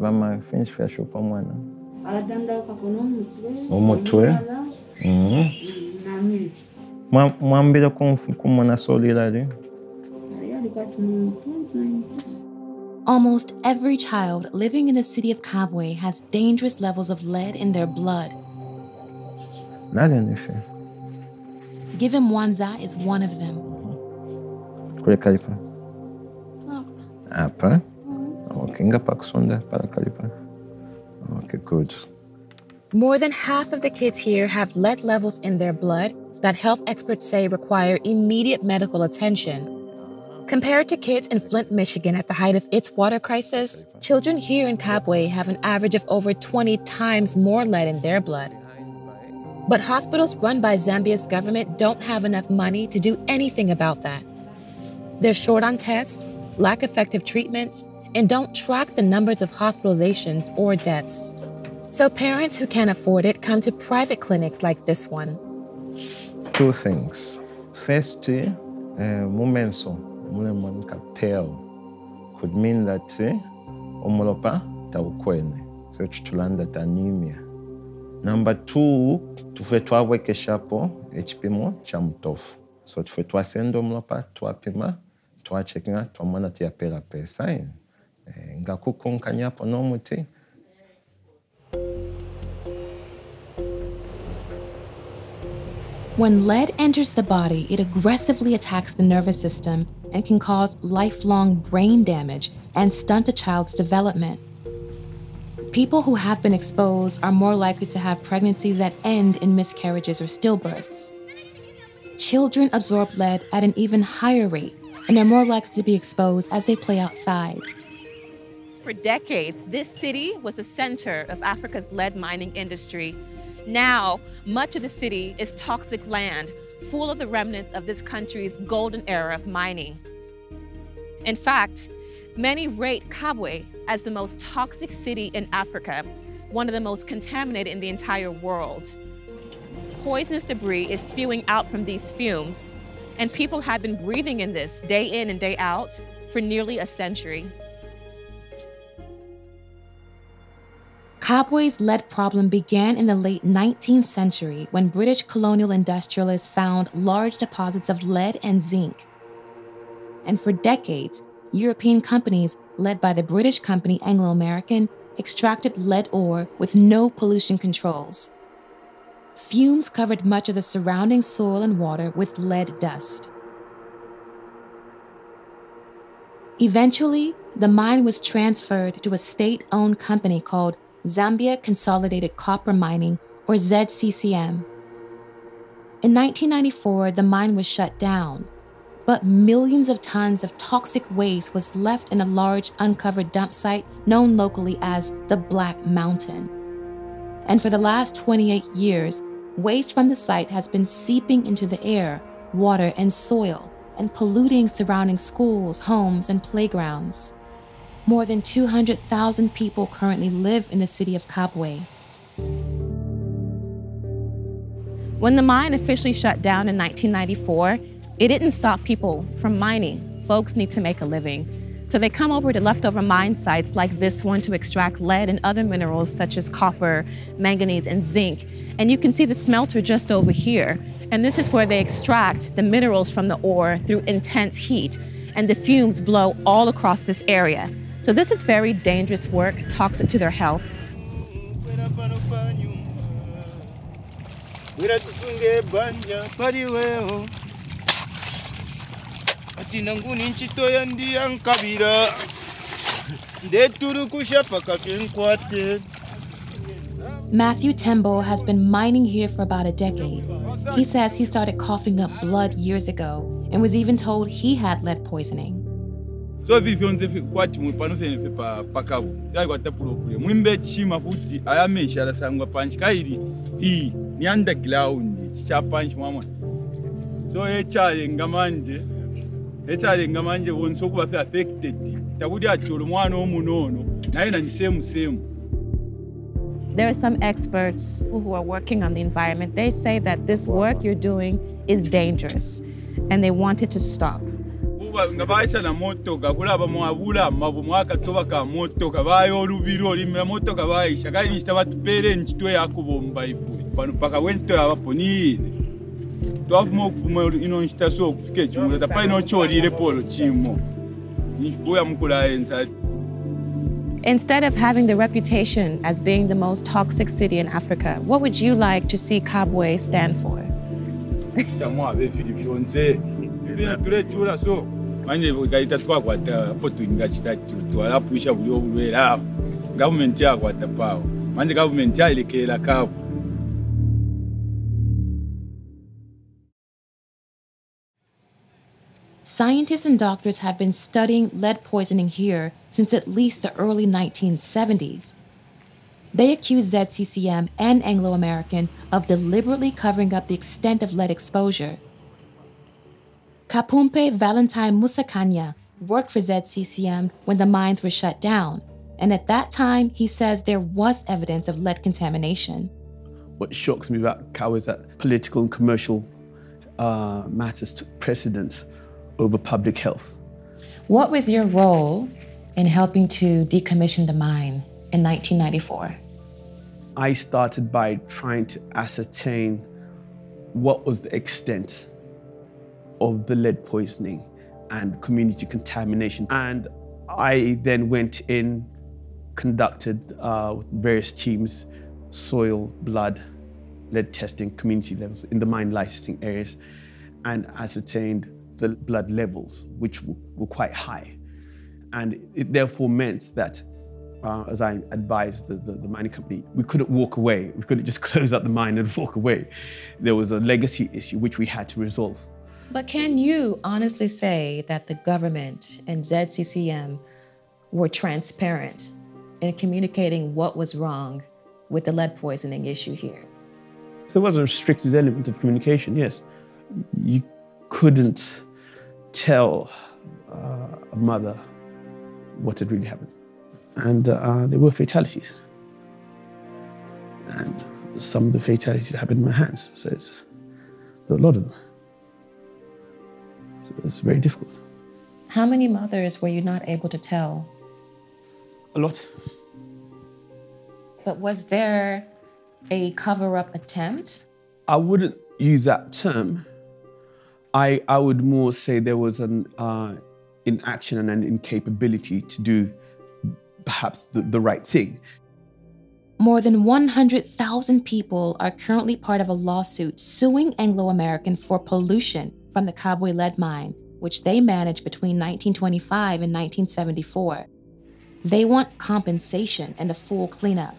bamafinisha omwana aladandauka n'omutwe Omutwe. omulala, Mhm. n'amaizi Mwa- mwambire kumf- kumona solirali yali alikuwa timu 2019 Almost every child living in the city of Kabwe has dangerous levels of lead in their blood. nalenife Given Mwanza is one of them. kule kalipa. Apa okay good More than half of the kids here have lead levels in their blood that health experts say require immediate medical attention. Compared to kids in Flint, Michigan at the height of its water crisis, children here in Kabwe have an average of over 20 times more lead in their blood. But hospitals run by Zambia's government don't have enough money to do anything about that. They're short on tests, lack effective treatments, and don't track the numbers of hospitalizations or deaths. So parents who can't afford it come to private clinics like this one. two things. First uh, mumenso mulemonika pale could mean that uh, omulopa taukwene so tutulanda ta anemia. Number two tufe twawekeshapo ekipimo kya mutofu so tufe twasenda omulopa twapima twacekinga twamona tiyapera pesa eh, Eh, nga kukunkanyapo n'omuti When lead enters the body, it aggressively attacks the nervous system and can cause lifelong brain damage and stunt a child's development. People who have been exposed are more likely to have pregnancies that end in miscarriages or stillbirths. Children absorb lead at an even higher rate and are more likely to be exposed as they play outside. For decades, this city was the center of Africa's lead mining industry. Now, much of the city is toxic land, full of the remnants of this country's golden era of mining. In fact, many rate Kabwe as the most toxic city in Africa, one of the most contaminated in the entire world. Poisonous debris is spewing out from these fumes, and people have been breathing in this day in and day out for nearly a century. Kabwe's lead problem began in the late 19th century when British colonial industrialists found large deposits of lead and zinc. And for decades, European companies, led by the British company Anglo American, extracted lead ore with no pollution controls. Fumes covered much of the surrounding soil and water with lead dust. Eventually, the mine was transferred to a state owned company called Zambia Consolidated Copper Mining, or ZCCM. In 1994, the mine was shut down, but millions of tons of toxic waste was left in a large uncovered dump site known locally as the Black Mountain. And for the last 28 years, waste from the site has been seeping into the air, water, and soil, and polluting surrounding schools, homes, and playgrounds. More than 200,000 people currently live in the city of Kabwe. When the mine officially shut down in 1994, it didn't stop people from mining. Folks need to make a living. So they come over to leftover mine sites like this one to extract lead and other minerals such as copper, manganese, and zinc. And you can see the smelter just over here. And this is where they extract the minerals from the ore through intense heat. And the fumes blow all across this area. So this is very dangerous work, toxic to their health. Matthew Tembo has been mining here for about a decade. He says he started coughing up blood years ago and was even told he had lead poisoning. So pano pa mulimbe chima kuti panchi ni underground panchi so okuba fe affected takuti acholo mwana omunono There are some experts who are working on the environment. They say that this work you're doing is dangerous and they want it to stop. Kuba nga bayisa motoka kulaba mwabula mavu mwakatoba ka motoka baya olubiri olimira motoka bayisha kali nishita batupere nchitwe yakubomba pano paka wento abaponiire twavuma okuvuma ino so okufika ekimuleta pa ino kyolire polo kimo. Nikuya mukulayensa Instead of having the reputation as being the most toxic city in Africa, what would you like to see Kabwe stand for? Manje twakwata yakwata manje kavu Scientists and doctors have been studying lead poisoning here since at least the early 1970s. They accuse ZCCM and Anglo American of deliberately covering up the extent of lead exposure. Kapumpe Valentine Musakanya worked for ZCCM when the mines were shut down, and at that time he says there was evidence of lead contamination. What shocks me about Cow is that political and commercial uh, matters took precedence over public health. What was your role in helping to decommission the mine in 1994? I started by trying to ascertain what was the extent of the lead poisoning and community contamination. And I then went in, conducted uh, various teams soil, blood, lead testing, community levels in the mine licensing areas, and ascertained the blood levels, which were quite high. And it therefore meant that, uh, as I advised the, the, the, mining company, we couldn't walk away. We couldn't just close up the mine and walk away. There was a legacy issue which we had to resolve. But can you honestly say that the government and ZCCM were transparent in communicating what was wrong with the lead poisoning issue here? There was a restricted element of communication, yes. You couldn't tell uh, a mother what had really happened. And uh, there were fatalities. And some of the fatalities happened in my hands. So it's, a lot of them. So it's very difficult. How many mothers were you not able to tell? A lot. But was there a cover up attempt? I wouldn't use that term. I, I would more say there was an uh, inaction and an incapability to do perhaps the, the right thing. More than 100,000 people are currently part of a lawsuit suing Anglo American for pollution from the Kabwe lead mine, which they managed between 1925 and 1974. They want compensation and a full cleanup.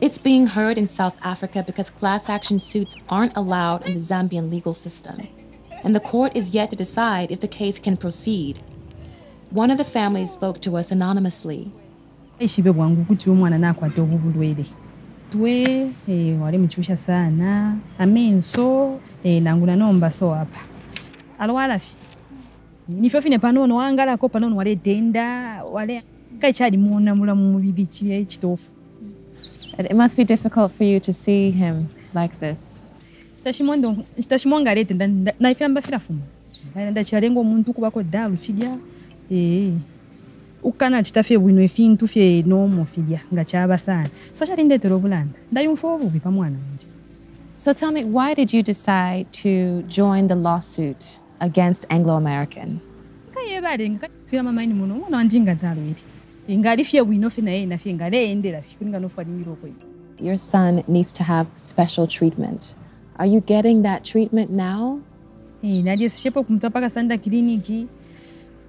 It's being heard in South Africa because class action suits aren't allowed in the Zambian legal system, and the court is yet to decide if the case can proceed. One of the families spoke to us anonymously. mutwe eh, wali mchusha sana amenso eh, nangu nanomba so apa alwalafi nifyofine panono wangalako panono wale denda wale kaichali muona mula mumubili chiye chitofu It must be difficult for you to see him like this. Tashimwanga lete naifira fira fuma. Ndachalengo muntu kubako dalu sidia Eh. eh. Ukana chitafe bwino efintu fye nomo fidya nga kyabasana so kyalindetera obulanda ndayumfa obubi pamwana wanje So tell me, why did you decide to join the lawsuit against Anglo American? kayebale nga twira mamaini muno omwana wanje nga dalwere ngali fye bwino fye naye nafye ngaleyendera fye kulinga nofa limiro okwe Your son needs to have special treatment. Are you getting that treatment now? Eh,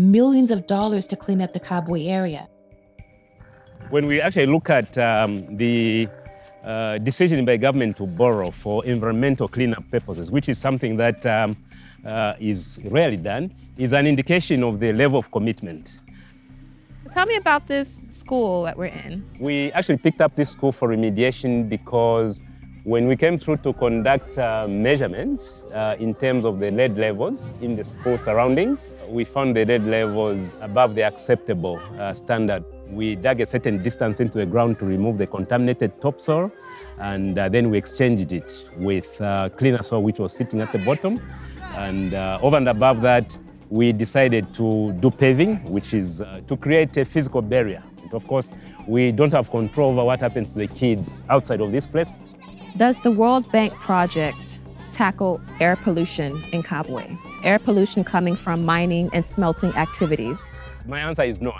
millions of dollars to clean up the Kabwe area. When we actually look at um, the uh, decision by government to borrow for environmental cleanup purposes, which is something that um, uh, is rarely done, is an indication of the level of commitment. Tell me about this school that we're in. We actually picked up this school for remediation because when we came through to conduct uh, measurements uh, in terms of the lead levels in the school surroundings, we found the lead levels above the acceptable uh, standard. We dug a certain distance into the ground to remove the contaminated topsoil, and uh, then we exchanged it with uh, cleaner soil, which was sitting at the bottom. And uh, over and above that, we decided to do paving, which is to create a physical barrier. And of course, we don't have control over what happens to the kids outside of this place. Does the World Bank project tackle air pollution in Kabwe? Air pollution coming from mining and smelting activities? My answer is no.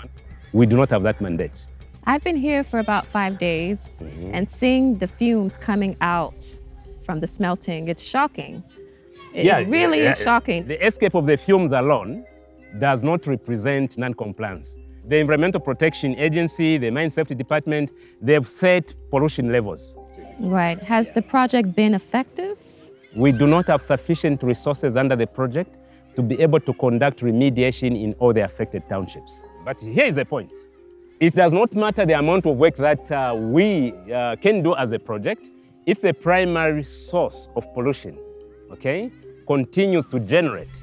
We do not have that mandate. I've been here for about five days Mhm. and seeing the fumes coming out from the smelting, it's shocking. It Yeah, really yeah, is shocking. The escape of the fumes alone does not represent non-compliance. The Environmental Protection Agency, the Mine Safety Department, they've set pollution levels. Right. Has the project been effective? We do not have sufficient resources under the project to be able to conduct remediation in all the affected townships. But here is the point. It does not matter the amount of work that uh, we uh, can do as a project if the primary source of pollution, okay, continues to generate.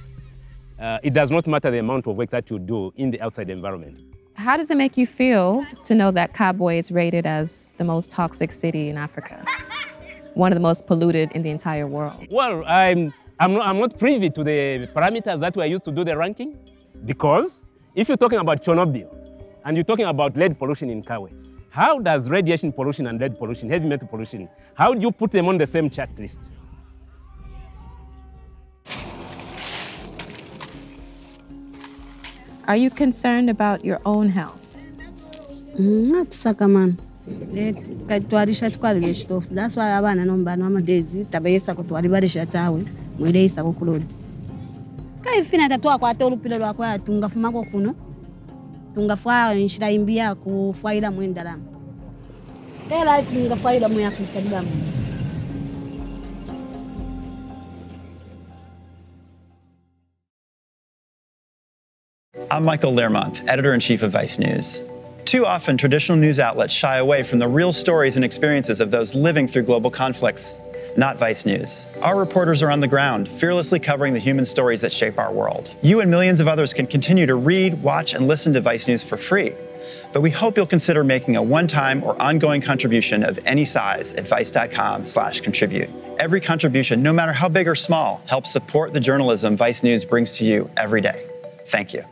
Uh, it does not matter the amount of work that you do in the outside environment. How does it make you feel to know that Kabwe is rated as the most toxic city in Africa? One of the most polluted in the entire world. Well, I'm, I'm, not, I'm not privy to the parameters that were used to do the ranking because if you're talking about Chernobyl and you're talking about lead pollution in Kabwe, how does radiation pollution and lead pollution, heavy metal pollution, how do you put them on the same chart list? Are you concerned about your own health? Mm, mapsa kamano katiwarisha tikwali vechitofu that's why avana nombani vamadezi tabayesa kuti warivarisha tawe mwireisa kukulodzi kaifina tatuwa kwate olupilo lwakwe kuno. Tungafwa nshira imbi yakufwaira mwendalama kelaifingafwaira muyakufadila mwe I'm Michael Learmonth, editor in chief of Vice News. Too often, traditional news outlets shy away from the real stories and experiences of those living through global conflicts. Not Vice News. Our reporters are on the ground, fearlessly covering the human stories that shape our world. You and millions of others can continue to read, watch, and listen to Vice News for free. But we hope you'll consider making a one-time or ongoing contribution of any size at vice.com/contribute. Every contribution, no matter how big or small, helps support the journalism Vice News brings to you every day. Thank you.